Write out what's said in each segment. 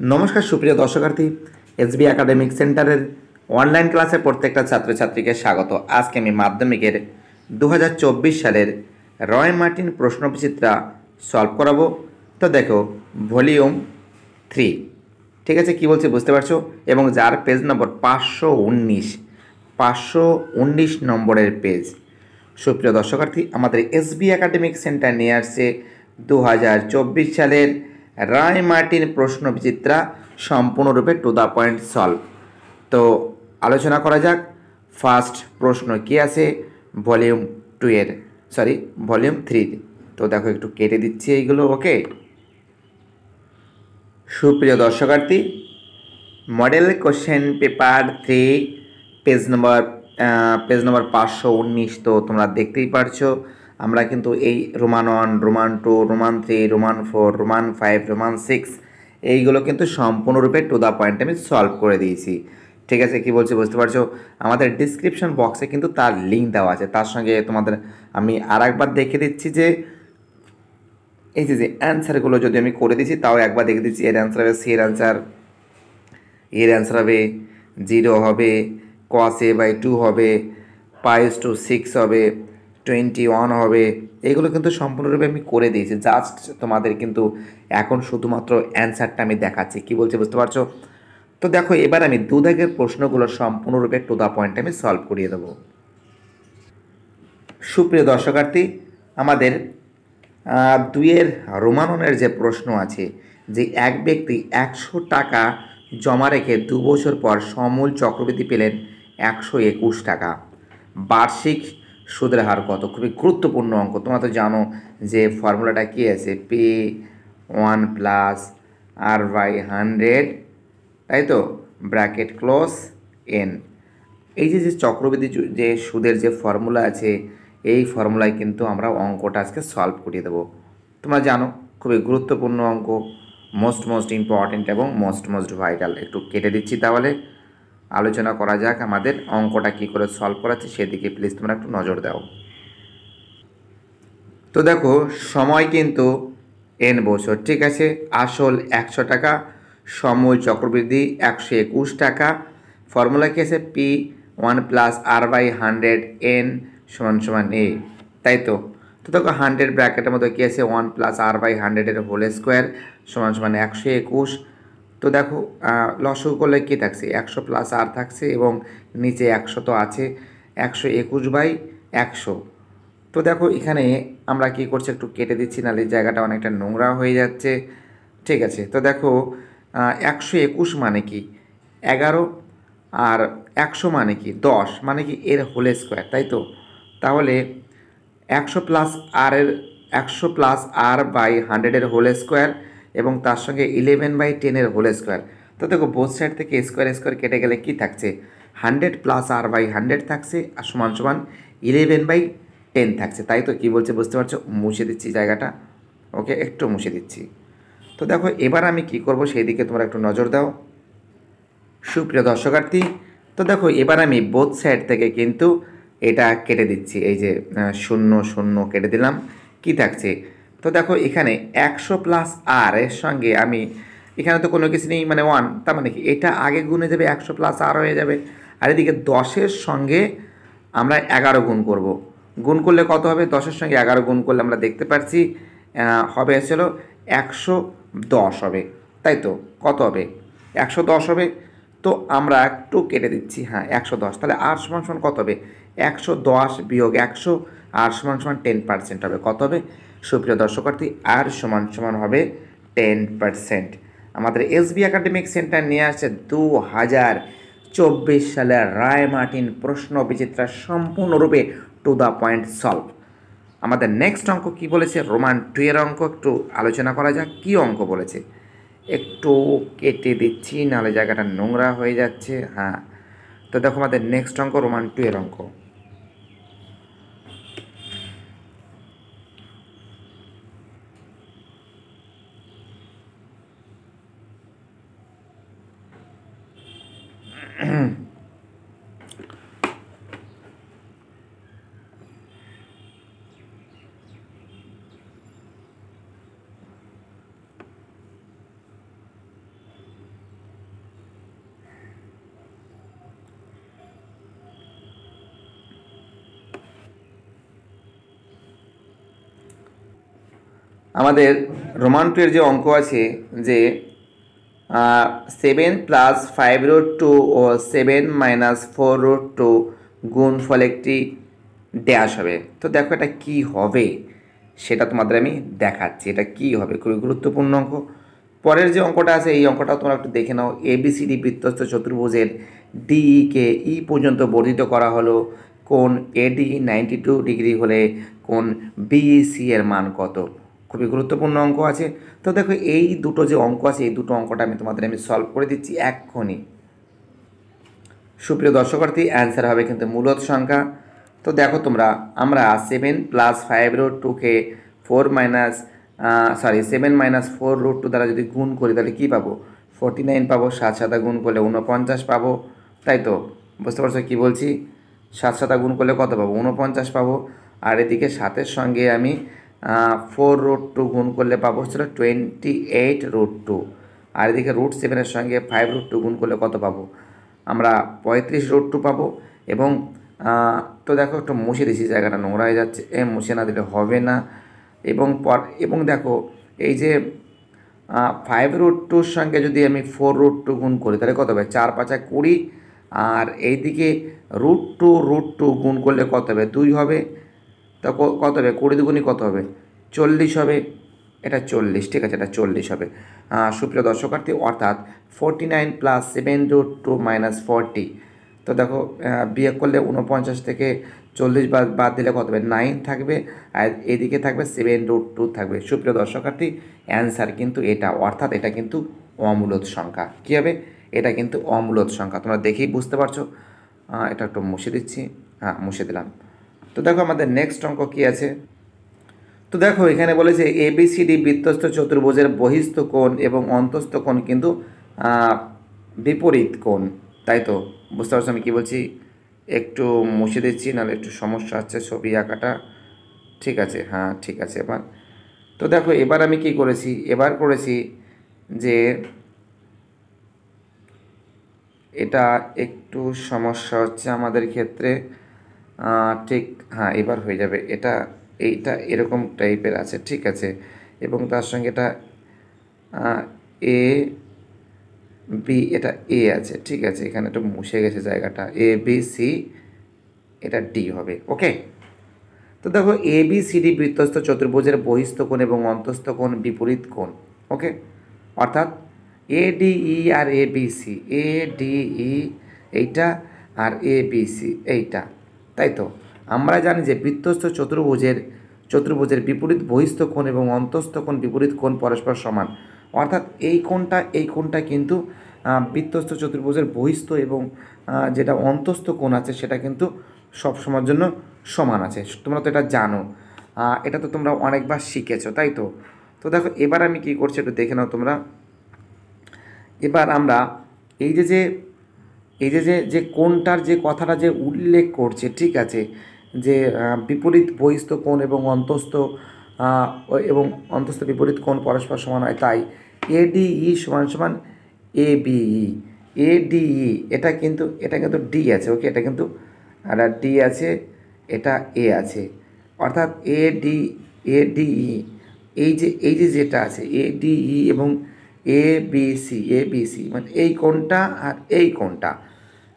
নমস্কার, সুপ্রিয় দর্শকার্থী। এসবি একাডেমিক সেন্টারের অনলাইন ক্লাসে প্রত্যেকটা ছাত্রছাত্রীকে স্বাগত। আজকে আমি মাধ্যমিকের দু হাজার চব্বিশ সালের রয় মার্টিন প্রশ্নবিচিত্রা সলভ করাবো। তো দেখো, ভলিউম থ্রি। ঠিক আছে, কি বলছে বুঝতে পারছ? এবং যার পেজ নম্বর পাঁচশো উনিশ পাঁচশো উনিশ নম্বরের পেজ সুপ্রিয় দর্শকার্থী, আমাদের এসবি একাডেমিক সেন্টার নিয়ে আসছে দু হাজার চব্বিশ সালের রায় মার্টিন প্রশ্ন বিচিত্রা সম্পূর্ণরূপে টু দ্য পয়েন্ট সলভ তো আলোচনা করা যাক। ফার্স্ট প্রশ্ন কি আছে? ভলিউম টু এর। সরি ভলিউম থ্রি তো দেখো একটু কেটে দিচ্ছি এইগুলো ওকে সুপ্রিয় দর্শকার্থী model question paper three page number page number পাঁচশো উনিশ তো তোমরা দেখতেই পারছ। আমরা কিন্তু এই Roman one, Roman two, Roman three, Roman four, Roman five, Roman six, এইগুলো কিন্তু সম্পূর্ণরূপে টু দ্য পয়েন্ট আমি সলভ করে দিয়েছি। ঠিক আছে? কি বলছি বুঝতে পারছ? আমাদের ডিসক্রিপশন বক্সে কিন্তু তার লিঙ্ক দেওয়া আছে। তার সঙ্গে তোমাদের আমি আর একবার দেখে দিচ্ছি যে, এই যে যে অ্যান্সারগুলো যদি আমি করে দিচ্ছি তাও একবার দেখে দিচ্ছি। এর অ্যান্সার হবে সি এর অ্যান্সার এর অ্যান্সার হবে জিরো হবে কস এ বাই টু হবে পাইস টু সিক্স হবে টোয়েন্টি ওয়ান হবে। এগুলো কিন্তু সম্পূর্ণরূপে আমি করে দিয়েছি। জাস্ট তোমাদের কিন্তু এখন শুধুমাত্র অ্যান্সারটা আমি দেখাচ্ছি। কী বলছি বুঝতে পারছ? তো দেখো, এবার আমি দু দাগের প্রশ্নগুলো সম্পূর্ণরূপে টু দ্য পয়েন্ট আমি সলভ করিয়ে দেবো। সুপ্রিয় দর্শকার্থী, আমাদের দুইয়ের রোমাননের যে প্রশ্ন আছে, যে এক ব্যক্তি একশো টাকা জমা রেখে দু বছর পর সমূল চক্রবৃদ্ধি পেলেন একশো একুশ টাকা। বার্ষিক সুদের হার কত? খুবই গুরুত্বপূর্ণ অঙ্ক। তোমরা তো জানো যে ফর্মুলাটা কী আছে? P one plus R by hundred তাই তো? ব্র্যাকেট ক্লোজ এন এই যে যে চক্রবৃদ্ধি যে সুদের যে ফর্মুলা আছে, এই ফর্মুলায় কিন্তু আমরা অঙ্কটা আজকে সলভ করিয়ে দেবো। তোমরা জানো, খুবই গুরুত্বপূর্ণ অঙ্ক মোস্ট মোস্ট ইম্পর্টেন্ট এবং মোস্ট মোস্ট ভাইটাল একটু কেটে দিচ্ছি তাহলে। আলোচনা করা যাক আমাদের অঙ্কটা কী করে সলভ করাচ্ছে সেদিকে প্লিজ তোমরা একটু নজর দাও। তো দেখো, সময় কিন্তু এন বছর, ঠিক আছে? আসল একশো টাকা, সময় চক্রবৃদ্ধি একশো একুশ টাকা। ফর্মুলা কি আছে? P one plus R by hundred N সমান সমান এ তাই তো? তো দেখো হান্ড্রেড ব্র্যাকেটের মধ্যে কী আছে? ওয়ান প্লাস আর বাই হান্ড্রেডের হোল স্কোয়ার সমান সমান একশো একুশ। তো দেখো লসও করলে কী থাকছে? একশো প্লাস আর থাকছে এবং নিচে একশো তো আছে। একশো একুশ বাই একশো। তো দেখো, এখানে আমরা কি করছি, একটু কেটে দিচ্ছি, নাহলে জায়গাটা অনেকটা নোংরা হয়ে যাচ্ছে। ঠিক আছে, তো দেখো একশো একুশ মানে কি? এগারো আর একশো মানে কি? দশ মানে কি এর হোল স্কোয়ার তাই তো? তাহলে একশো প্লাস আর এর, একশো প্লাস আর বাই হান্ড্রেডের হোল স্কোয়ার এবং তার সঙ্গে ইলেভেন বাই টেনের হোল স্কোয়ার তো দেখো বোথ সাইড থেকে স্কোয়ার স্কোয়ার কেটে গেলে কি থাকছে? Hundred plus R by hundred থাকছে আর সমান সমান ইলেভেন বাই টেন থাকছে। তাই তো কী বলছে বুঝতে পারছ? মুছে দিচ্ছি জায়গাটা। ওকে, একটু মুছে দিচ্ছি। তো দেখো, এবার আমি কি করব? সেই দিকে তোমরা একটু নজর দাও। সুপ্রিয় দর্শকার্থী, তো দেখো, এবার আমি বোথ সাইড থেকে কিন্তু এটা কেটে দিচ্ছি। এই যে শূন্য শূন্য কেটে দিলাম। কি থাকছে? তো দেখো, এখানে একশো প্লাস আর এর সঙ্গে আমি, এখানে তো কোনো কিছু নেই মানে ওয়ান তার মানে কি? এটা আগে গুনে যাবে, একশো প্লাস আর হয়ে যাবে। আর এদিকে দশের সঙ্গে আমরা এগারো গুণ করব। গুণ করলে কত হবে? দশের সঙ্গে এগারো গুণ করলে আমরা দেখতে পাচ্ছি হবে ছিল একশো দশ হবে। তাই তো? কত হবে? একশো দশ হবে। তো আমরা একটু কেটে দিচ্ছি হ্যাঁ একশো দশ। তাহলে আর সমান সমান কত হবে? একশো দশ বিয়োগ একশো আর সমান সমান টেন পার্সেন্ট হবে। কত হবে? সুপ্রিয় দর্শকার্থী আর সমান সমান হবে টেন পার্সেন্ট আমাদের এসবি একাডেমিক সেন্টার নিয়ে আসছে দু হাজার চব্বিশ সালের রায় মার্টিন প্রশ্ন বিচিত্রা সম্পূর্ণরূপে টু দ্য পয়েন্ট সলভ আমাদের নেক্সট অঙ্ক কি বলেছে? রোমান টু এর অঙ্ক, একটু আলোচনা করা যাক, কী অঙ্ক বলেছে? একটু কেটে দিচ্ছি নাহলে জায়গাটা নোংরা হয়ে যাচ্ছে হ্যাঁ। তো দেখো আমাদের নেক্সট অঙ্ক, রোমান টু এর অঙ্ক। আমাদের রোমান্টের যে অঙ্ক আছে যে seven plus five root two ও seven minus four root two গুণ ফল একটি ড্যাশ হবে। তো দেখো এটা কি হবে? সেটা তোমাদের আমি দেখাচ্ছি। এটা কি হবে? খুবই গুরুত্বপূর্ণ অঙ্ক। পরের যে অঙ্কটা আছে, এই অঙ্কটাও তোমরা একটু দেখে নাও। এবিসিডি বৃত্তস্থ চতুর্ভুজের ডিইকে ই পর্যন্ত বর্ধিত করা হলো। কোন এডি নাইনটি টু ডিগ্রি হলে কোন বিইসি এর মান কত? খুবই গুরুত্বপূর্ণ অঙ্ক আছে। তো দেখো, এই দুটো যে অঙ্ক আছে, এই দুটো অঙ্কটা আমি তোমাদের আমি সলভ করে দিচ্ছি এক্ষুনি। সুপ্রিয় দর্শকার্থী অ্যান্সার হবে কিন্তু মূলত সংখ্যা। তো দেখো তোমরা, আমরা সেভেন প্লাস ফাইভ রুট টুকে four minus sorry seven minus four root two দ্বারা যদি গুণ করি, তাহলে কী পাবো? ফোরটি নাইন পাবো, সাত সাতা গুণ করলে উনপঞ্চাশ পাবো। তাই তো? বুঝতে পারছ কী বলছি? সাত সাতা গুণ করলে কত পাবো? উনপঞ্চাশ পাবো। আর এদিকে সাতের সঙ্গে আমি ফোর রুট টু গুণ করলে পাবো হচ্ছিল টোয়েন্টি এইট রুট টু আর এদিকে রুট সেভেনের সঙ্গে ফাইভ রুট টু গুণ করলে কত পাবো? আমরা পঁয়ত্রিশ রুট টু পাবো এবং তো দেখো একটু মুছে দিচ্ছি জায়গাটা নোংরা হয়ে যাচ্ছে। এ, মুছে না দিলে হবে না। এবং পর, এবং দেখো, এই যে ফাইভ রুট টুর সঙ্গে যদি আমি ফোর রুট টু গুণ করি, তাহলে কত হবে? চার পাঁচা কুড়ি। আর এইদিকে রুট টু রুট টু গুণ করলে কত হবে? দুই হবে। তা কত হবে? কুড়ি দুগুণই কত হবে? চল্লিশ হবে। এটা চল্লিশ, ঠিক আছে, এটা চল্লিশ হবে। সুপ্রিয় দর্শকার্থী, অর্থাৎ forty nine plus seven root two minus forty তো দেখো বিয়ে করলে উনপঞ্চাশ থেকে চল্লিশ বাদ বাদ দিলে কত হবে? নাইন থাকবে, আর এদিকে থাকবে সেভেন রুট টু থাকবে। সুপ্রিয় দর্শকার্থী অ্যান্সার কিন্তু এটা, অর্থাৎ এটা কিন্তু অমূলত সংখ্যা। কী হবে? এটা কিন্তু অমূলত সংখ্যা। তোমরা দেখেই বুঝতে পারছ। এটা একটু মুছে দিচ্ছি। হ্যাঁ মুছে দিলাম। তো দেখো আমাদের নেক্সট অঙ্ক কী আছে? তো দেখো এখানে বলেছে এবিসিডি বৃত্তস্থ চতুর্ভুজের বহিস্থ কোণ এবং অন্তস্থ কোণ কিন্তু বিপরীত কোণ। তাই তো? বুঝতে পারছ আমি কী বলছি? একটু মুছে দিচ্ছি, নাহলে একটু সমস্যা হচ্ছে ছবি আঁকাটা। ঠিক আছে হ্যাঁ ঠিক আছে এবার। তো দেখো এবার আমি কি করেছি? এবার করেছি যে এটা একটু সমস্যা হচ্ছে আমাদের ক্ষেত্রে। ঠিক হ্যাঁ এবার হয়ে যাবে। এটা, এইটা এরকম টাইপের আছে, ঠিক আছে? এবং তার সঙ্গে এটা এ বি এটা এ আছে, ঠিক আছে? এখানে একটু মুছে গেছে জায়গাটা। এ বি সি এটা ডি হবে ওকে তো দেখো এ বি সি ডি বৃত্তস্থ চতুর্ভুজের বহিস্থ কোণ এবং অন্তস্থ কোণ বিপরীত কোণ ওকে অর্থাৎ A D E R A B C A D E এইটা আর এ বি সি এইটা। তাই তো? আমরা জানি যে বৃত্তস্থ চতুর্ভুজের চতুর্ভুজের বিপরীত বহিস্থ কোণ এবং অন্তস্থ কোণ, বিপরীত কোণ পরস্পর সমান। অর্থাৎ এই কোণটা এই কোণটা কিন্তু বৃত্তস্থ চতুর্ভুজের বহিস্থ এবং যেটা অন্তস্থ কোণ আছে, সেটা কিন্তু সব সময়ের জন্য সমান আছে। তোমরা তো এটা জানো। এটা তো তোমরা অনেকবার শিখেছো, তাই তো? তো দেখো, এবার আমি কি করছি একটু দেখে নাও তোমরা। এবার আমরা এই যে যে এই যে যে যে কোনটার যে কথাটা যে উল্লেখ করছে, ঠিক আছে, যে বিপরীত বহিস্থ কোণ এবং অন্তস্থ এবং অন্তস্থ বিপরীত কোণ পরস্পর সমান হয় তাই, এডিই সমান সমান এ বিই এডিই, এটা কিন্তু এটা কিন্তু ডি আছে, ওকে, এটা কিন্তু, আর ডি আছে, এটা এ আছে, অর্থাৎ এ ডি এ ডিই এই যে এই যে যেটা আছে এ ডিই এবং A B C A B C মানে এই কোনটা আর এই কোনটা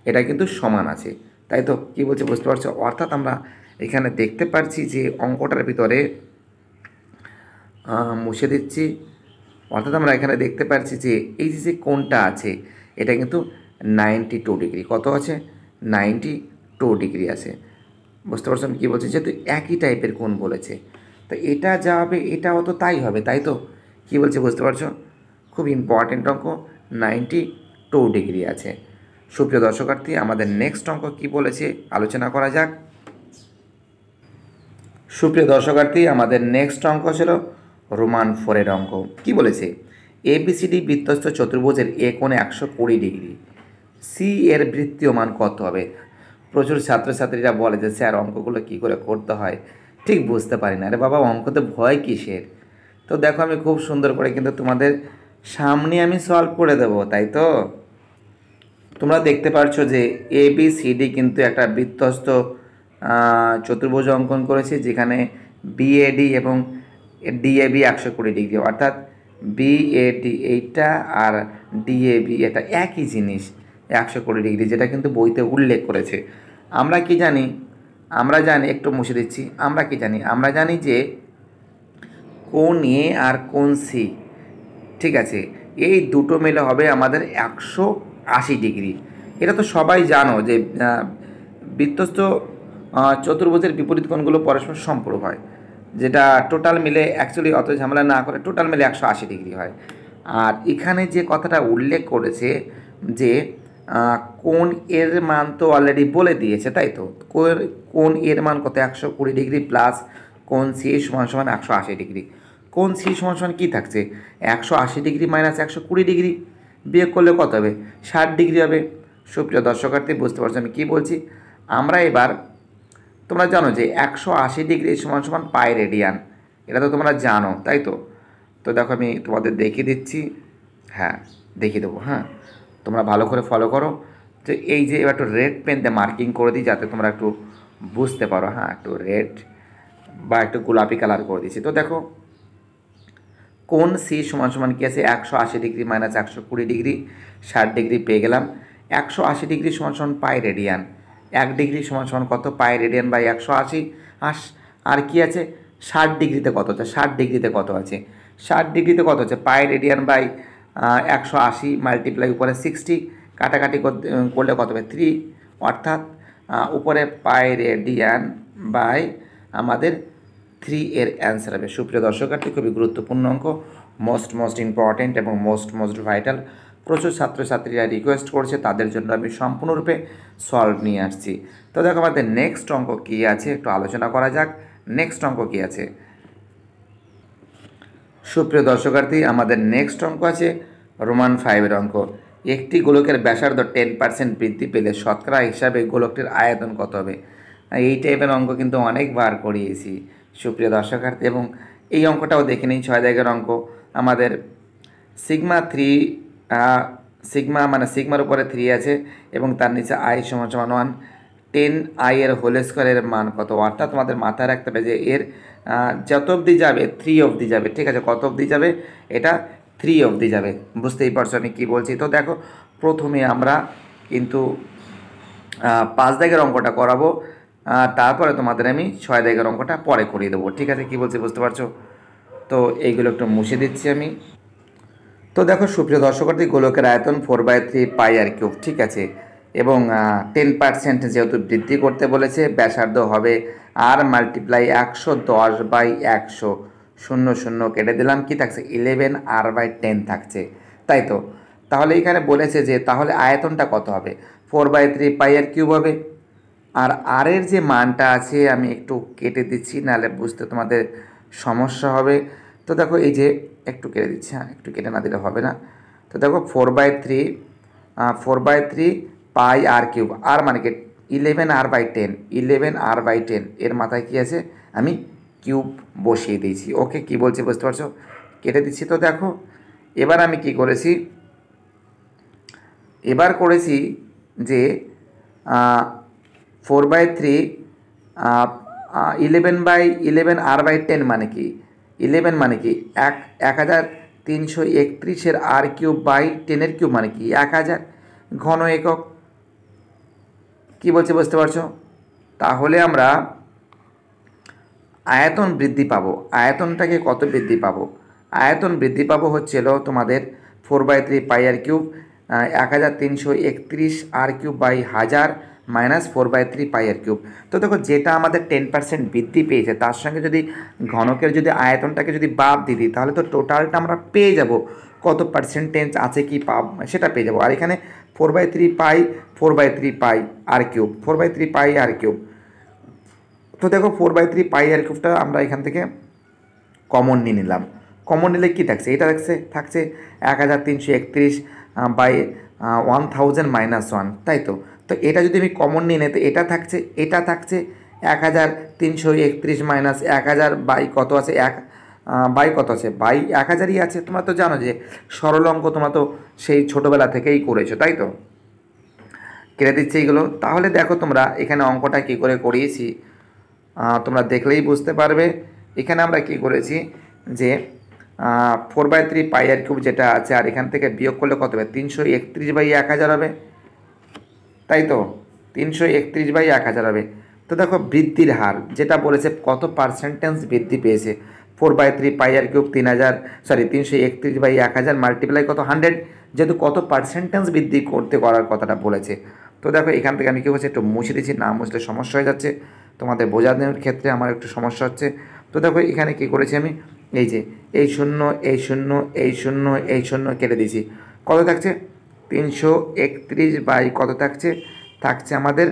এটা কিন্তু সমান আছে। তাই তো? কী বলছে? বুঝতে পারছ? অর্থাৎ আমরা এখানে দেখতে পাচ্ছি যে অঙ্কটার ভিতরে মুছে দিচ্ছি। অর্থাৎ আমরা এখানে দেখতে পাচ্ছি যে এই যে কোনটা আছে, এটা কিন্তু নাইনটি টু ডিগ্রি। কত আছে? নাইনটি টু ডিগ্রি আছে। বুঝতে পারছ আমি কী বলছি? যেহেতু একই টাইপের কোন বলেছে। তো এটা যা হবে, এটাও তো তাই হবে, তাই তো? কী বলছে? বুঝতে পারছ? খুব ইম্পর্টেন্ট অঙ্ক। নাইনটি টু ডিগ্রি আছে। সুপ্রিয় দর্শকার্থী, আমাদের নেক্সট অঙ্ক কী বলেছে আলোচনা করা যাক। সুপ্রিয় দর্শকার্থী, আমাদের নেক্সট অঙ্ক ছিল রোমান ফোরের অঙ্ক। কি বলেছে? এ এবিসিডি বৃত্তস্থ চতুর্ভুজের এ কোণে একশো কুড়ি ডিগ্রি। সি এর বৃত্তীয় মান কত হবে? প্রচুর ছাত্রছাত্রীরা বলে যে, স্যার, অঙ্কগুলো কী করে করতে হয়? ঠিক বুঝতে পারি না। আরে বাবা অঙ্কতে ভয় কিসের? তো দেখো, আমি খুব সুন্দর করে কিন্তু তোমাদের সামনে আমি সলভ করে দেবো, তাই তো? তোমরা দেখতে পারছ যে এ বি সি ডি কিন্তু একটা বৃত্তস্থ চতুর্ভুজ অঙ্কন করেছি, যেখানে বিএডি এবং ডিএবি একশো কুড়ি ডিগ্রি। অর্থাৎ বিএডি এইটা আর ডিএবি এটা একই জিনিস, একশো কুড়ি ডিগ্রি, যেটা কিন্তু বইতে উল্লেখ করেছে। আমরা কি জানি? আমরা জানি, একটু মুছে দিচ্ছি। আমরা কি জানি? আমরা জানি যে কোন এ আর কোন সি ঠিক আছে? এই দুটো মিলে হবে আমাদের একশো আশি ডিগ্রি। এটা তো সবাই জানো যে বৃত্তস্থ চতুর্ভুজের বিপরীত কোণগুলো পরস্পর সম্পূরক হয়, যেটা টোটাল মিলে অ্যাকচুয়ালি অত ঝামেলা না করে টোটাল মিলে একশো আশি ডিগ্রি হয়। আর এখানে যে কথাটা উল্লেখ করেছে যে কোন এর মান তো অলরেডি বলে দিয়েছে, তাই তো? কোন এর মান কত? একশো কুড়ি ডিগ্রি প্লাস কোন সি সমান সমান একশো আশি ডিগ্রি। কোন সি সমান সমান কী থাকছে? একশো আশি ডিগ্রি মাইনাস একশো কুড়ি ডিগ্রি। বিয়োগ করলে কত হবে? ষাট ডিগ্রি হবে। সুপ্রিয় দর্শকার্থী, বুঝতে পারছ আমি কী বলছি? আমরা এবার, তোমরা জানো যে একশো আশি ডিগ্রি সমান সমান পাই রেডিয়ান। এটা তো তোমরা জানো, তাই তো? তো দেখো আমি তোমাদের দেখিয়ে দিচ্ছি। হ্যাঁ দেখিয়ে দেবো হ্যাঁ। তোমরা ভালো করে ফলো করো। তো এই যে এবার একটু রেড পেন দিয়ে মার্কিং করে দিই, যাতে তোমরা একটু বুঝতে পারো হ্যাঁ একটু রেড বা একটু গোলাপি কালার করে দিচ্ছি। তো দেখো কোন সি সমান সমান কি আছে? একশো আশি ডিগ্রি মাইনাস একশো কুড়ি ডিগ্রি, ষাট ডিগ্রি পেয়ে গেলাম। একশো আশি ডিগ্রি সমান সমান পাই রেডিয়ান। এক ডিগ্রি সমান সমান কত? পাই রেডিয়ান বাই একশো আশি। আস, আর কি আছে? ষাট ডিগ্রিতে কত আছে? ষাট ডিগ্রিতে কত আছে? ষাট ডিগ্রিতে কত আছে? পাই রেডিয়ান বাই একশো আশি মাল্টিপ্লাই উপরে সিক্সটি কাটাকাটি করলে কত হবে? থ্রি অর্থাৎ উপরে পাই রেডিয়ান বাই আমাদের থ্রি এর অ্যান্সার হবে। সুপ্রিয় দর্শকার্থী, খুবই গুরুত্বপূর্ণ অঙ্ক। মোস্ট মোস্ট ইম্পর্ট্যান্ট এবং মোস্ট মোস্ট ভাইটাল প্রচুর ছাত্রছাত্রীরা রিকোয়েস্ট করছে, তাদের জন্য আমি সম্পূর্ণরূপে সলভ নিয়ে আসছি। তো দেখো আমাদের নেক্সট অঙ্ক কী আছে? একটু আলোচনা করা যাক। নেক্সট অঙ্ক কী আছে? সুপ্রিয় দর্শকার্থী, আমাদের নেক্সট অঙ্ক আছে রোমান ফাইভের অঙ্ক। একটি গোলকের ব্যাসার্ধ টেন পার্সেন্ট বৃদ্ধি পেলে শতকরা হিসাবে গোলকটির আয়তন কত হবে? এই টাইপের অঙ্ক কিন্তু অনেকবার করিয়েছি। সুপ্রিয় দর্শকার্থী এবং এই অঙ্কটাও দেখে নিই ছয় জায়গার অঙ্ক। আমাদের সিগমা থ্রি সিগমা মানে সিগমার উপরে থ্রি আছে, এবং তার নিচে আই সমান সমান ওয়ান টেন আই এর হোল স্কোয়ারের মান কত? অর্থাৎ তোমাদের মাথায় রাখতে হবে যে এর যত অবধি যাবে থ্রি অবধি যাবে, ঠিক আছে? কত অবধি যাবে? এটা থ্রি অবধি যাবে। বুঝতেই পারছ আমি কী বলছি? তো দেখো, প্রথমে আমরা কিন্তু পাঁচ দাগের অঙ্কটা করাবো। তারপরে তোমাদের আমি ছয় দাগের অঙ্কটা পরে করিয়ে দেবো। ঠিক আছে? কী বলছি বুঝতে পারছ? তো এইগুলো একটু মুছে দিচ্ছি আমি। তো দেখো, সুপ্রিয় দর্শকার্থী গোলকের আয়তন four by three pi R cube ঠিক আছে? এবং টেন পার্সেন্ট যেহেতু বৃদ্ধি করতে বলেছে, ব্যাসার্ধ হবে আর মাল্টিপ্লাই একশো দশ বাই একশো। শূন্য শূন্য কেটে দিলাম, কি থাকছে? ইলেভেন আর বাই টেন থাকছে। তাই তো? তাহলে এখানে বলেছে যে, তাহলে আয়তনটা কত হবে? Four by three pi R cube হবে। আর আর এর যে মানটা আছে, আমি একটু কেটে দিচ্ছি, নাহলে বুঝতে তোমাদের সমস্যা হবে। তো দেখো, এই যে একটু কেটে দিচ্ছি হ্যাঁ একটু কেটে না দিলে হবে না। তো দেখো four by three four by three pi R cube R মানে কি? Eleven R by ten eleven R by ten এর মাথায় কী আছে? আমি কিউব বসিয়ে দিয়েছি। ওকে কী বলছি বুঝতে পারছ? কেটে দিচ্ছি তো দেখো। এবার আমি কি করেছি? এবার করেছি যে four by three eleven by eleven R by ten মানে কি? ইলেভেন মানে কি? এক এক হাজার তিনশো একত্রিশের আর কিউব বাই টেনের কিউব মানে কি? এক হাজার ঘন একক। কি বলছে বুঝতে পারছ? তাহলে আমরা আয়তন বৃদ্ধি পাবো। আয়তনটাকে কত বৃদ্ধি পাবো? আয়তন বৃদ্ধি পাবো হচ্ছিল তোমাদের four by three pi R cube এক হাজার তিনশো একত্রিশ আর কিউব বাই হাজার minus four by three pi R cube. তো দেখো, যেটা আমাদের টেন পার্সেন্ট বৃদ্ধি পেয়েছে, তার সঙ্গে যদি ঘনকের যদি আয়তনটাকে যদি বাদ দিয়ে দিই, তাহলে তো টোটালটা আমরা পেয়ে যাব। কত পার্সেন্টেজ আছে কি পাব সেটা পেয়ে যাব। আর এখানে four by three pi, four by three pi R cube, four by three pi R cube. তো দেখো, four by three pi R কিউবটা আমরা এখান থেকে কমন নিয়ে নিলাম। কমন নিলে কী থাকছে? এটা থাকছে থাকছে এক হাজার তিনশো একত্রিশ by one thousand minus one, তাই তো? তো এটা যদি আমি কমন নিয়ে নিই, তো এটা থাকছে এটা থাকছে এক হাজার তিনশো একত্রিশ মাইনাস এক হাজার বাই কত আছে? এক বাই কত আছে? বাই এক হাজারই আছে। তোমরা তো জানো যে সরল অঙ্ক তোমরা তো সেই ছোটোবেলা থেকেই করেছ, তাই তো? কেটে দিচ্ছে এইগুলো। তাহলে দেখো তোমরা এখানে অঙ্কটা কী করে করিয়েছি। তোমরা দেখলেই বুঝতে পারবে। এখানে আমরা কি করেছি যে four by three pi R cube যেটা আছে, আর এখান থেকে বিয়োগ করলে কত হবে? তিনশো একত্রিশ বাই এক হাজার হবে। তাই তো? তিনশো একত্রিশ বাই এক হাজার হবে। তো দেখো, বৃদ্ধির হার, যেটা বলেছে কত পার্সেন্টেজ বৃদ্ধি পেয়েছে? Four by three pi R cube তিন হাজার সরি তিনশো একত্রিশ বাই এক হাজার মাল্টিপ্লাই কত? হান্ড্রেড যেহেতু কত পার্সেন্টেজ বৃদ্ধি করতে করার কথাটা বলেছে। তো দেখো, এখান থেকে আমি কী করছি একটু মুছে দিচ্ছি, না মুছলে সমস্যা হয়ে যাচ্ছে। তোমাদের বোঝানোর ক্ষেত্রে আমার একটু সমস্যা হচ্ছে। তো দেখো, এখানে কী করেছি আমি? এই যে, এই শূন্য এই শূন্য এই শূন্য এই শূন্য কেটে দিয়েছি। কত থাকছে? তিনশো একত্রিশ বাই কত থাকছে? থাকছে আমাদের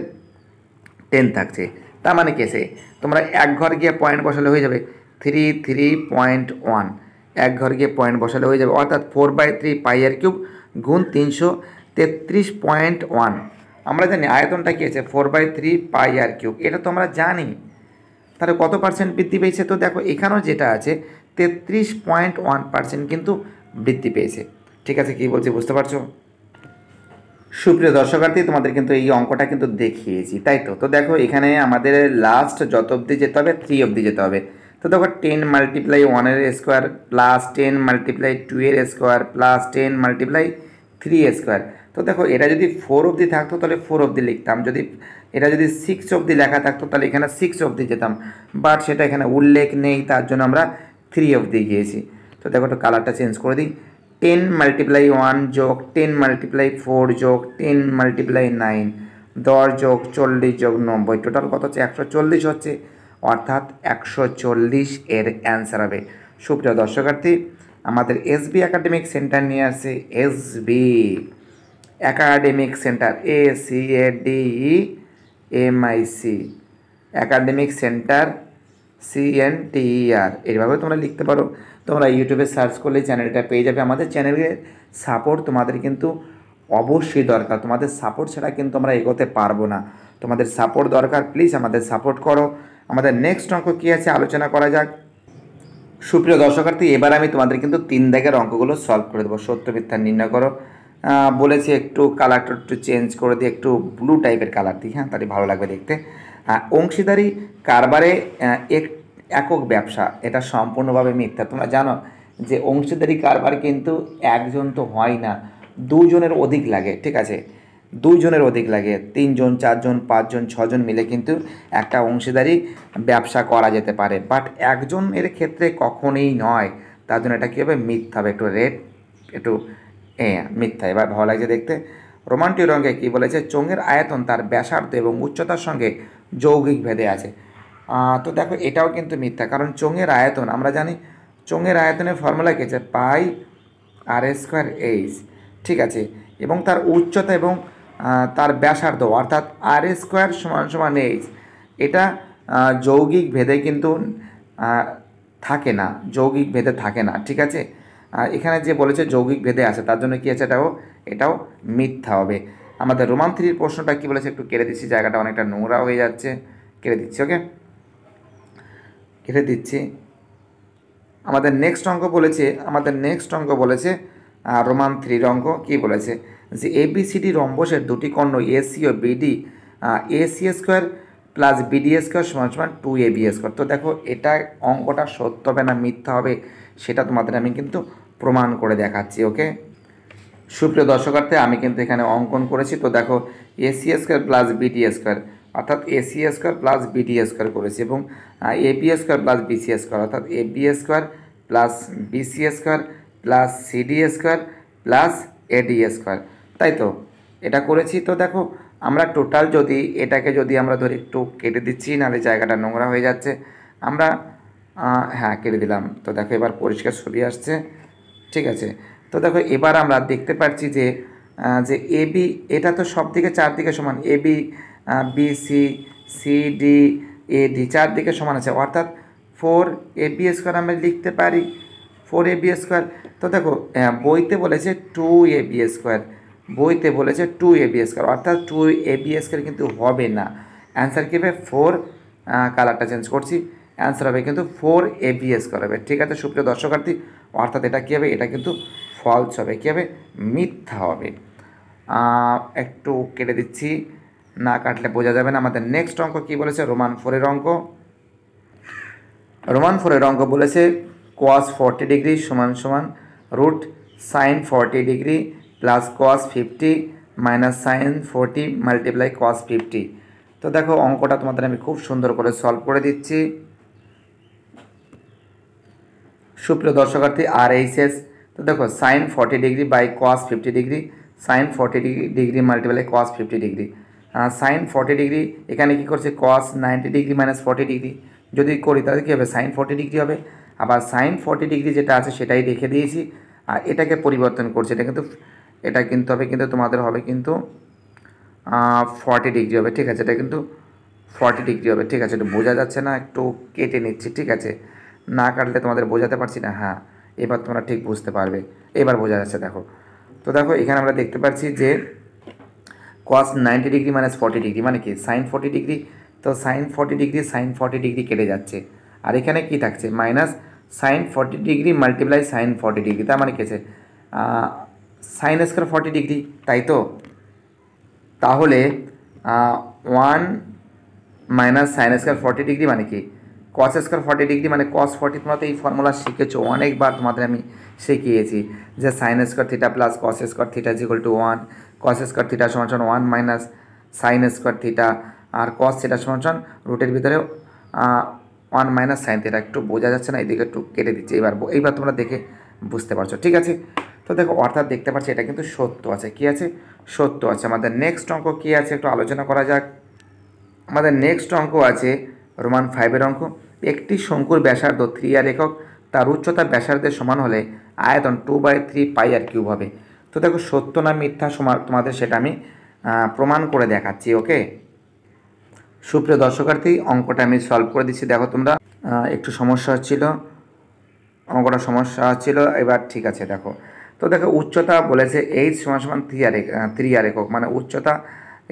টেন থাকছে। তার মানে কেসে তোমরা এক ঘর গিয়ে পয়েন্ট বসালে হয়ে যাবে থ্রি থ্রি পয়েন্ট ওয়ান এক ঘর গিয়ে পয়েন্ট বসালে হয়ে যাবে, অর্থাৎ four by three pi R cube গুণ তিনশো তেত্রিশ পয়েন্ট ওয়ান আমরা জানি আয়তনটা কী আছে? Four by three pi R cube এটা তো আমরা জানি। তাহলে কত পার্সেন্ট বৃদ্ধি পেয়েছে? তো দেখো, এখানেও যেটা আছে, তেত্রিশ পয়েন্ট ওয়ান পার্সেন্ট কিন্তু বৃদ্ধি পেয়েছে। ঠিক আছে, কী বলছি বুঝতে পারছ? সুপ্রিয় দর্শকার্থী, তোমাদের কিন্তু এই অঙ্কটা কিন্তু দেখিয়েছি, তাই তো? তো দেখো, এখানে আমাদের লাস্ট যত অবধি যেতে হবে থ্রি অবধি যেতে হবে। তো দেখো টেন মাল্টিপ্লাই ওয়ানের square plus ten multiply two এর square plus ten multiply three square তো দেখো, এটা যদি ফোর অবধি থাকতো, তাহলে ফোর অবধি লিখতাম। যদি এটা যদি সিক্স অবধি লেখা থাকতো, তাহলে এখানে সিক্স অবধি যেতাম। বাট সেটা এখানে উল্লেখ নেই, তার জন্য আমরা থ্রি অবধি গিয়েছি। তো দেখো, একটু কালারটা চেঞ্জ করে দিই। টেন মাল্টিপ্লাই ওয়ান যোগ টেন মাল্টিপ্লাই ফোর যোগ টেন মাল্টিপ্লাই নাইন দশ যোগ চল্লিশ যোগ নব্বই টোটাল কত হচ্ছে? একশো চল্লিশ হচ্ছে। অর্থাৎ একশো চল্লিশ এর অ্যান্সার হবে। সুপ্রিয় দর্শকার্থী, আমাদের এসবি একাডেমিক সেন্টার নিয়ে আসছে SB academic centre A C A D E M I C academic centre C N T R এইভাবে তোমরা লিখতে পারো। তোমরা ইউটিউবে সার্চ করলে চ্যানেলটা পেয়ে যাবে। আমাদের চ্যানেলের সাপোর্ট তোমাদের কিন্তু অবশ্যই দরকার। তোমাদের সাপোর্ট ছাড়া কিন্তু আমরা এগোতে পারব না। তোমাদের সাপোর্ট দরকার। প্লিজ আমাদের সাপোর্ট করো। আমাদের নেক্সট অঙ্ক কী আছে? আলোচনা করা যাক। সুপ্রিয় দর্শকার্থী, এবার আমি তোমাদের কিন্তু তিন দাগের অঙ্কগুলো সলভ করে দেবো। সত্য, মিথ্যা নির্ণয় করো। বলেছি একটু কালারটা একটু চেঞ্জ করে দিই একটু ব্লু টাইপের কালার দিই হ্যাঁ? তাহলে ভালো লাগবে দেখতে। অংশীদারি কারবারে এক একক ব্যবসা, এটা সম্পূর্ণভাবে মিথ্যা। তোমরা জানো যে অংশীদারি কারবার কিন্তু একজন তো হয় না, দুজনের অধিক লাগে, ঠিক আছে? দুইজনের অধিক লাগে, তিনজন, চারজন, পাঁচজন, ছজন মিলে কিন্তু একটা অংশীদারি ব্যবসা করা যেতে পারে। বাট একজনের ক্ষেত্রে কখনোই নয়, তার জন্য এটা কী হবে? মিথ্যা হবে, একটু রেড একটু হ্যাঁ মিথ্যা। এবার ভালো লাগছে দেখতে। রোমান্টিক রঙে কী বলেছে? চোঙের আয়তন তার ব্যাসার্ধ এবং উচ্চতার সঙ্গে যৌগিক ভেদে আছে। তো দেখো, এটাও কিন্তু মিথ্যা। কারণ চোঙের আয়তন, আমরা জানি চোঙের আয়তনের ফর্মুলা কী আছে? পাই আর স্কোয়ার এইচ ঠিক আছে? এবং তার উচ্চতা এবং তার ব্যাসার্ধ, অর্থাৎ আর স্কোয়ার সমান সমান এইচ এটা যৌগিক ভেদে কিন্তু থাকে না। যৌগিক ভেদে থাকে না। ঠিক আছে? এখানে যে বলেছে যৌগিক ভেদে আছে, তার জন্য কী আছে? এটাও এটাও মিথ্যা হবে। আমাদের রোমান থ্রির প্রশ্নটা কী বলেছে? একটু কেড়ে দিচ্ছি, জায়গাটা অনেকটা নোংরা হয়ে যাচ্ছে। কেড়ে দিচ্ছি ওকে কেটে দিচ্ছি। আমাদের নেক্সট অঙ্ক বলেছে, আমাদের নেক্সট অঙ্ক বলেছে রোমান থ্রির অঙ্ক কী বলেছে? যে এবিসিডি রম্বসের দুটি কর্ণ এসি ও BD AC square plus BD square সমান সমান টু এ বি স্কোয়ার তো দেখো, এটা অঙ্কটা সত্য হবে না মিথ্যা হবে, সেটা তোমাদের আমি কিন্তু প্রমাণ করে দেখাচ্ছি ওকে সুপ্রিয় দর্শকার্থে আমি কিন্তু এখানে অঙ্কন করেছি। তো দেখো AC square plus BD square অর্থাৎ AC square plus BD square করেছি এবং AP square plus BC square অর্থাৎ AP square plus BC square plus CD square plus AD square তাই তো? এটা করেছি তো দেখো, আমরা টোটাল যদি, এটাকে যদি আমরা ধরি একটু কেটে দিচ্ছি, নাহলে জায়গাটা নোংরা হয়ে যাচ্ছে। আমরা হ্যাঁ কেটে দিলাম। তো দেখো, এবার পরিষ্কার ছবি আসছে। ঠিক আছে? তো দেখো, এবার আমরা দেখতে পাচ্ছি যে যে এ বি এটা তো সব দিকে চারদিকে সমান। A B C C D A D চারদিকে সমান আছে। অর্থাৎ ফোর এ বি স্কোয়ার আমরা লিখতে পারি। ফোর এ বি স্কোয়ার তো দেখো বইতে বলেছে টু এ বি স্কোয়ার বইতে বলেছে টু এ বি স্কোয়ার অর্থাৎ টু এ বি স্কোয়ার কিন্তু হবে না। অ্যান্সার কী হবে? ফোর কালারটা চেঞ্জ করছি। অ্যান্সার হবে কিন্তু ফোর এ বি স্কোয়ার হবে। ঠিক আছে, সুপ্রিয় দর্শকার্থী? অর্থাৎ এটা কী হবে? এটা কিন্তু ফলস হবে। কী হবে? মিথ্যা হবে। একটু কেটে দিচ্ছি। না কাটলে বোঝা যাবে না। আমাদের নেক্সট অঙ্ক কী বলেছে? রোমান ফোরের অঙ্ক। রোমান ফোরের অঙ্ক বলেছে কোয়াস ফর্টি ডিগ্রি সমান সমান root sine forty degree plus cos fifty minus sine forty multiply cos fifty তো দেখো, অঙ্কটা তোমাদের আমি খুব সুন্দর করে সলভ করে দিচ্ছি। সুপ্রিয় দর্শকার্থী আর এইচএস তো দেখো sine forty degree by cos fifty degree sine forty degree multiply cos fifty degree sine forty degree এখানে কী করছে? Cos ninety degree minus forty degree যদি করি, তাহলে কী হবে? সাইন ফর্টি ডিগ্রি হবে। আবার সাইন ফর্টি ডিগ্রি যেটা আছে, সেটাই রেখে দিয়েছি। আর এটাকে পরিবর্তন করছে। এটা কিন্তু এটা কিন্তু হবে, কিন্তু তোমাদের হবে কিন্তু ফর্টি ডিগ্রি হবে। ঠিক আছে, এটা কিন্তু ফর্টি ডিগ্রি হবে। ঠিক আছে, এটা বোঝা যাচ্ছে না, একটু কেটে নিচ্ছি, ঠিক আছে? না কাটলে তোমাদের বোঝাতে পারছি না? হ্যাঁ এবার তোমরা ঠিক বুঝতে পারবে। এবার বোঝা যাচ্ছে, দেখো। তো দেখো, এখানে আমরা দেখতে পাচ্ছি যে cos ninety degree minus forty degree মানে কি? সাইন ফর্টি ডিগ্রি তো sine forty degree sine forty degree কেটে যাচ্ছে। আর এখানে কি থাকছে? Minus sine forty degree multiply sine forty degree তার মানে কি আছে সাইন স্কোয়ার ফর্টি ডিগ্রি তাই তো? তাহলে one minus sine square forty degree মানে কি? কস স্কোয়ার ফর্টি ডিগ্রি মানে কস ফর্টি তোমরা তো এই ফর্মুলা শিখেছো, অনেকবার তোমাদের আমি শিখিয়েছি যে sine square theta plus cos square theta is to one cos square theta সমান one minus sine square theta আর কস থিটা সমান রুটের ভিতরে ওয়ান মাইনাস সাইন থিটা একটু বোঝা যাচ্ছে না, এদিকে একটু কেটে দিচ্ছি। এবার এইবার তোমরা দেখে বুঝতে পারছ, ঠিক আছে? তো দেখো, অর্থাৎ দেখতে পাচ্ছি এটা কিন্তু সত্য আছে। কি আছে? সত্য আছে। আমাদের নেক্সট অঙ্ক কী আছে? একটু আলোচনা করা যাক। আমাদের নেক্সট অঙ্ক আছে রোমান ফাইভের অঙ্ক। একটি শঙ্কুর ব্যাসার্ধ থ্রি আর একক, তার উচ্চতা ব্যাসার্ধের সমান হলে আয়তন two by three pi R cube হবে। তো দেখো, সত্য না মিথ্যা তোমাদের সেটা আমি প্রমাণ করে দেখাচ্ছি, ওকে? সুপ্রিয় দর্শকার্থী, অঙ্কটা আমি সলভ করে দিচ্ছি। দেখো তোমরা একটু সমস্যা হচ্ছিল। অঙ্কটা সমস্যা হচ্ছিল, এবার ঠিক আছে, দেখো। তো দেখো, উচ্চতা বলেছে এইচ সমান সমান থ্রি আর থ্রি আর একক মানে উচ্চতা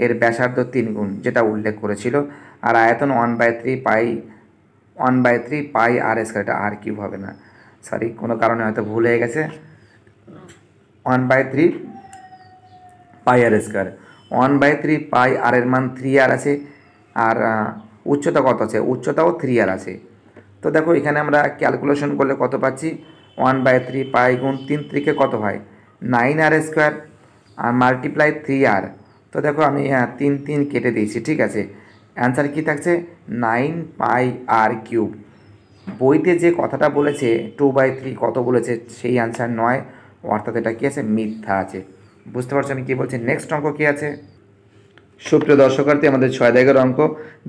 এর ব্যাসার্ধ তিন গুণ, যেটা উল্লেখ করেছিল। আর আয়তন one by three pi one by three pi R square এটা আর কিউব হবে না। সরি কোনো কারণে হয়তো ভুল হয়ে গেছে। One by three pi R square. One by three pi R এর মান থ্রি আর আছে, আর উচ্চতা কত আছে? উচ্চতাও থ্রি আর আছে। তো দেখো, এখানে আমরা ক্যালকুলেশন করলে কত পাচ্ছি? ওয়ান বাই থ্রি পাই গুণ তিন ত্রিকে কত হয়? Nine R square, R multiply three R. তো দেখো, আমি তিন তিন কেটে দিয়েছি, ঠিক আছে? অ্যান্সার কী থাকছে? Nine pi R cube. বইতে যে কথাটা বলেছে, টু বাই থ্রি কত বলেছে, সেই অ্যান্সার নয়। অর্থাৎ এটা কী আছে? মিথ্যা আছে। বুঝতে পারছ আমি কী বলছি? নেক্সট অঙ্ক কী আছে? সুপ্রিয় দর্শকার্থী, আমাদের ছয় দাগের অঙ্ক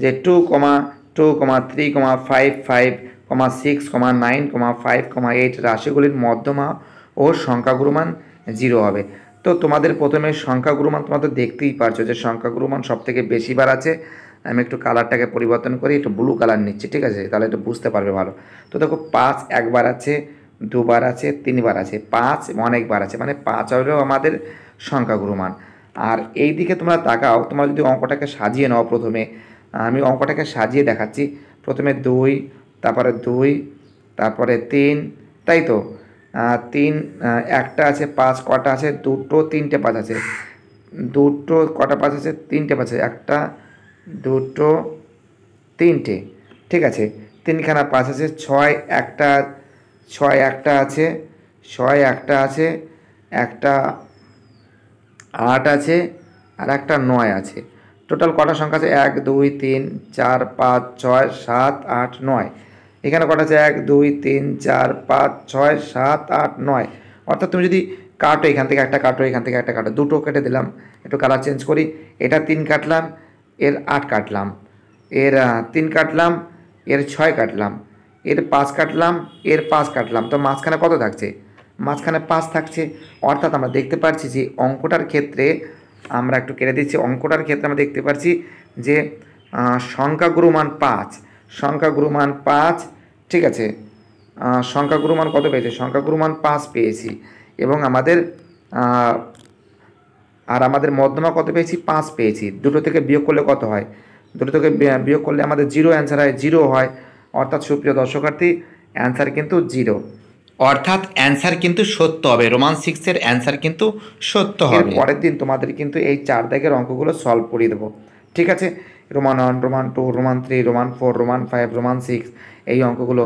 যে two comma two comma three comma five five comma six comma nine comma five comma eight রাশিগুলির মধ্যমা ও সংখ্যাগুরুমান জিরো হবে। তো তোমাদের প্রথমে সংখ্যাগুরুমান তোমরা তো দেখতেই পারছ যে সংখ্যাগুরুমান সব থেকে বেশিবার আছে। আমি একটু কালারটাকে পরিবর্তন করি, একটু ব্লু কালার নিচ্ছি, ঠিক আছে? তাহলে একটু বুঝতে পারবে ভালো। তো দেখো, পাঁচ একবার আছে দুবার আছে, তিনবার আছে, পাঁচ, অনেকবার আছে মানে পাঁচ হলেও আমাদের সংখ্যাগুরুমান আর এই দিকে তোমরা তাকাও, তোমরা যদি অঙ্কটাকে সাজিয়ে নাও প্রথমে, আমি অঙ্কটাকে সাজিয়ে দেখাচ্ছি। প্রথমে দুই, তারপরে দুই, তারপরে তিন, তাই তো? তিন একটা আছে, পাঁচ, কটা আছে, দুটো, তিনটে, পাঁচ আছে। দুটো, কটা, পাঁচ আছে, তিনটে, পাঁচ আছে, একটা, দুটো, তিনটে, ঠিক আছে? তিনখানা পাঁচ আছে, ছয়, একটা ছয় একটা আছে, ছয় একটা আছে, একটা আট আছে, আর একটা নয় আছে। টোটাল কটা সংখ্যা আছে? এক, দুই, তিন, চার, পাঁচ, ছয়, সাত, আট, নয়। এখানে কটা আছে? এক, দুই, তিন, চার, পাঁচ, ছয়, সাত, আট, নয়। অর্থাৎ তুমি যদি কাটো এখান থেকে একটা কাটো, এখান থেকে একটা কাটো, দুটো কেটে দিলাম, একটু কালার চেঞ্জ করি, এটা তিন কাটলাম, এর আট কাটলাম, এর তিন কাটলাম, এর ছয় কাটলাম। এর পাঁচ কাটলাম, এর পাঁচ কাটলাম। তো মাঝখানে কত থাকছে? মাঝখানে পাঁচ থাকছে। অর্থাৎ আমরা দেখতে পাচ্ছি যে অঙ্কটার ক্ষেত্রে আমরা একটু কেটে দিচ্ছি। অঙ্কটার ক্ষেত্রে আমরা দেখতে পাচ্ছি যে সংখ্যাগুরুমান পাঁচ। সংখ্যাগুরুমান পাঁচ, ঠিক আছে? সংখ্যাগুরুমান কত পেয়েছে? সংখ্যাগুরুমান পাঁচ পেয়েছি। এবং আমাদের আর আমাদের মধ্যমা কত পেয়েছি? পাঁচ পেয়েছি। দুটো থেকে বিয়োগ করলে কত হয়? দুটো থেকে বিয়োগ করলে আমাদের জিরো অ্যান্সার হয়, জিরো হয়। অর্থাৎ সুপ্রিয় দর্শকার্থী অ্যান্সার কিন্তু জিরো অর্থাৎ অ্যান্সার কিন্তু সত্য হবে। রোমান সিক্সের অ্যান্সার কিন্তু সত্য হবে। পরের দিন তোমাদের কিন্তু এই চার দাগের অঙ্কগুলো সলভ করিয়ে দেবো। ঠিক আছে? Roman one Roman two Roman three Roman four Roman five Roman six এই অঙ্কগুলো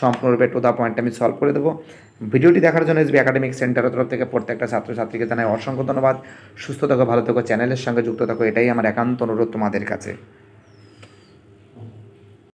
সম্পূর্ণরূপে টু দ্য পয়েন্ট আমি সলভ করে দেবো। ভিডিওটি দেখার জন্য এসবি একাডেমিক সেন্টারের তরফ থেকে প্রত্যেকটা ছাত্রছাত্রীকে জানাই অসংখ্য ধন্যবাদ। সুস্থ থাকো ভালো থাকো চ্যানেলের সঙ্গে যুক্ত থাকো এটাই আমার একান্ত অনুরোধ তোমাদের কাছে।